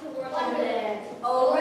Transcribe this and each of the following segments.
to work on. Oh,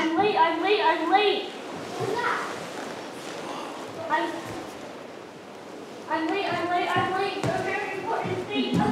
I'm late, I'm late, I'm late. I'm, I'm late, I'm late, I'm late. A very important thing.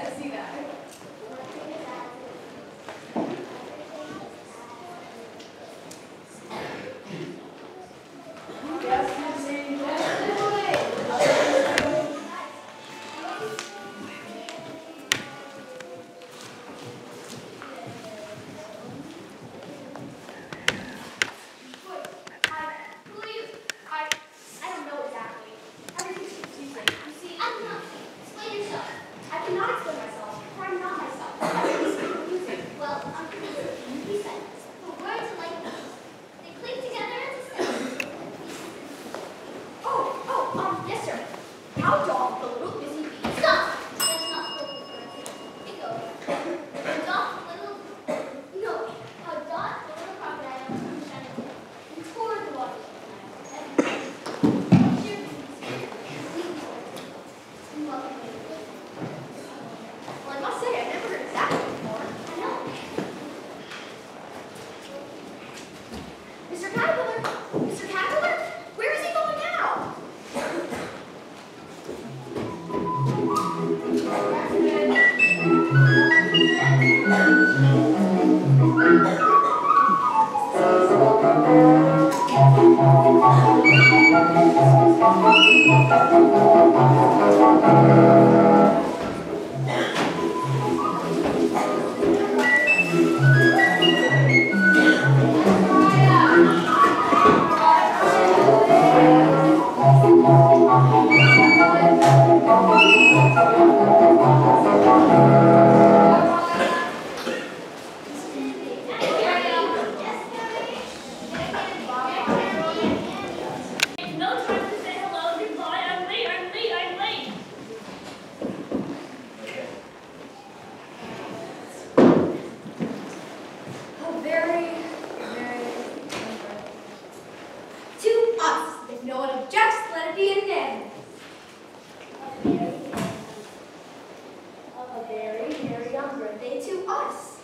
I see that. to us.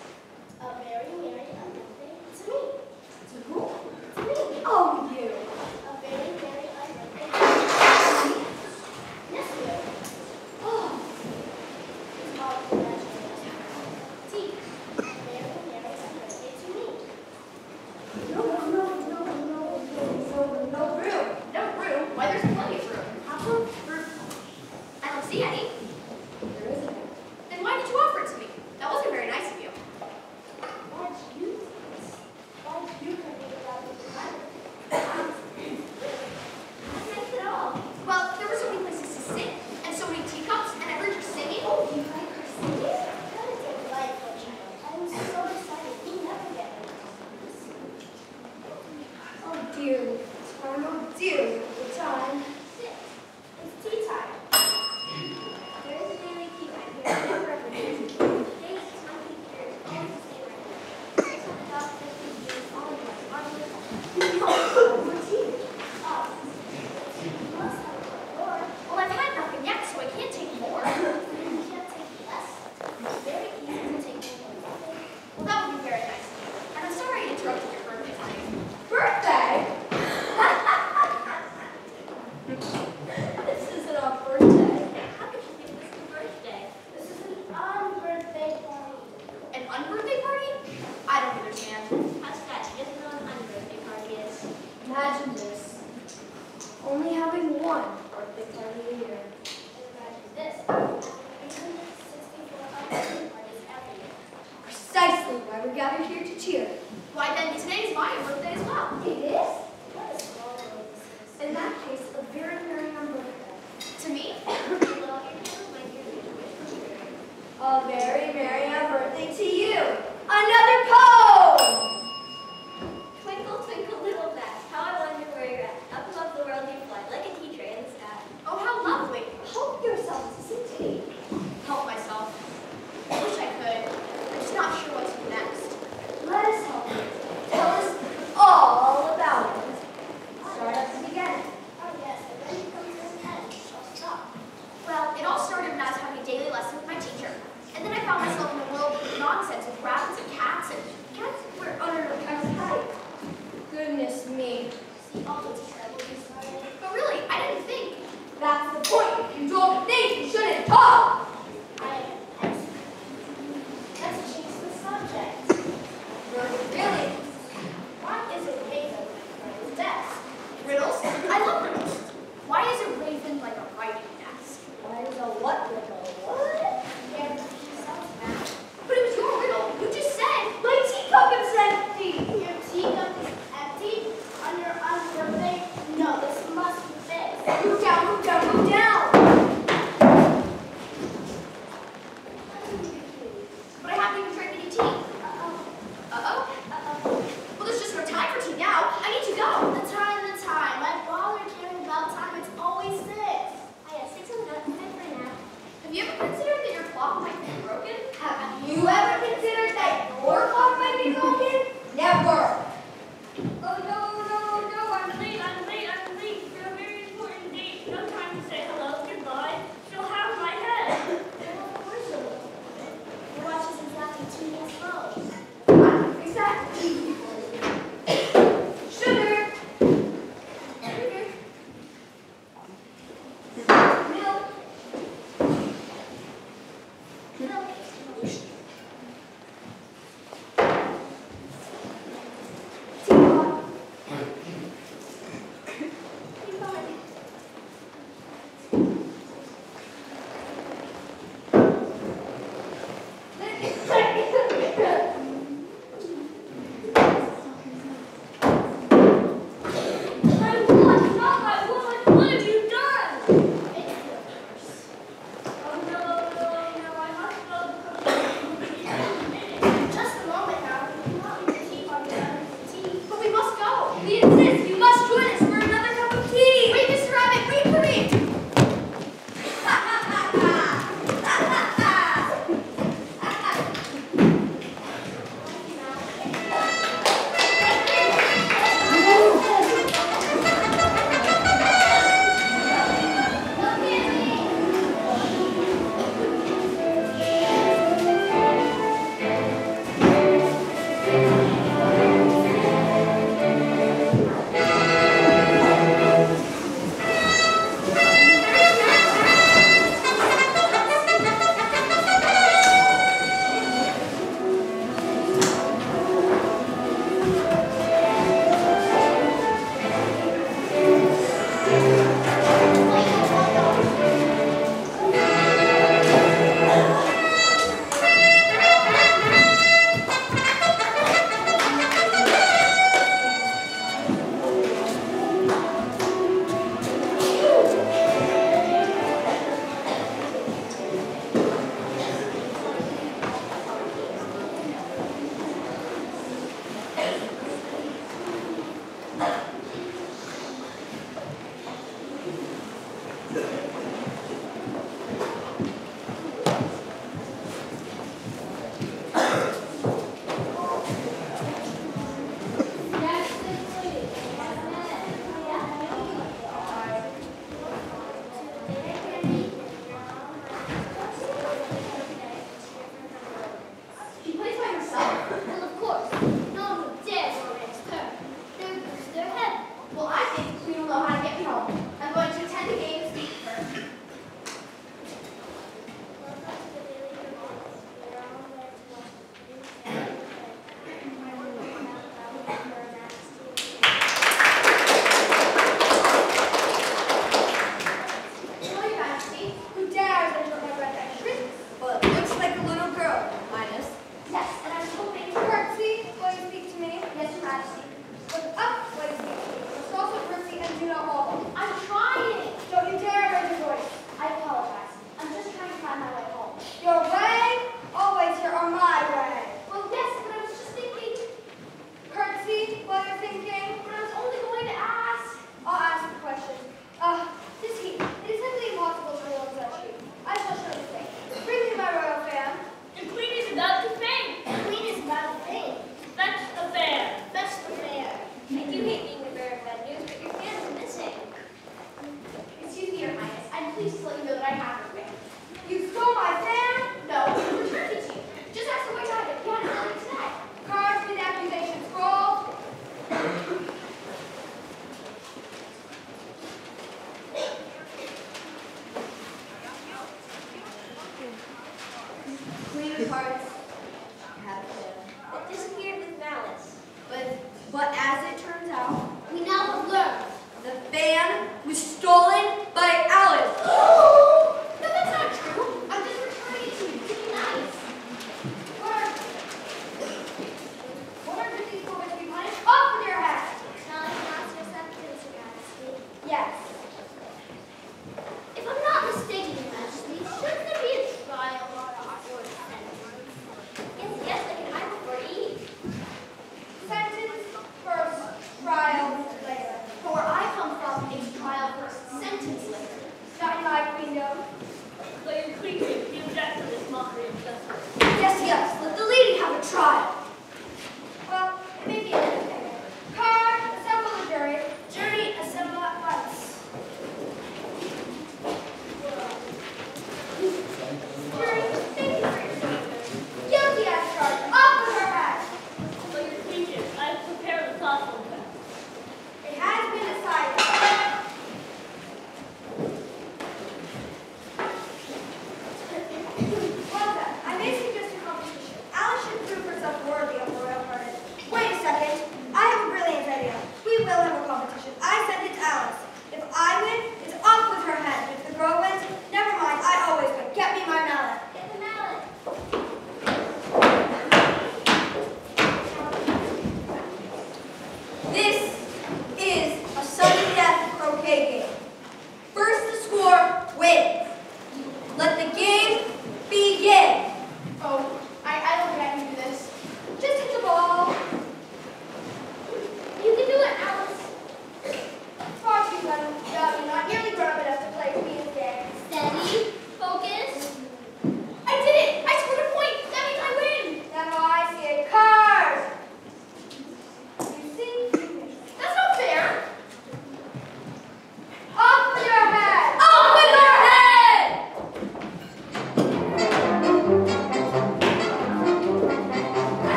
어.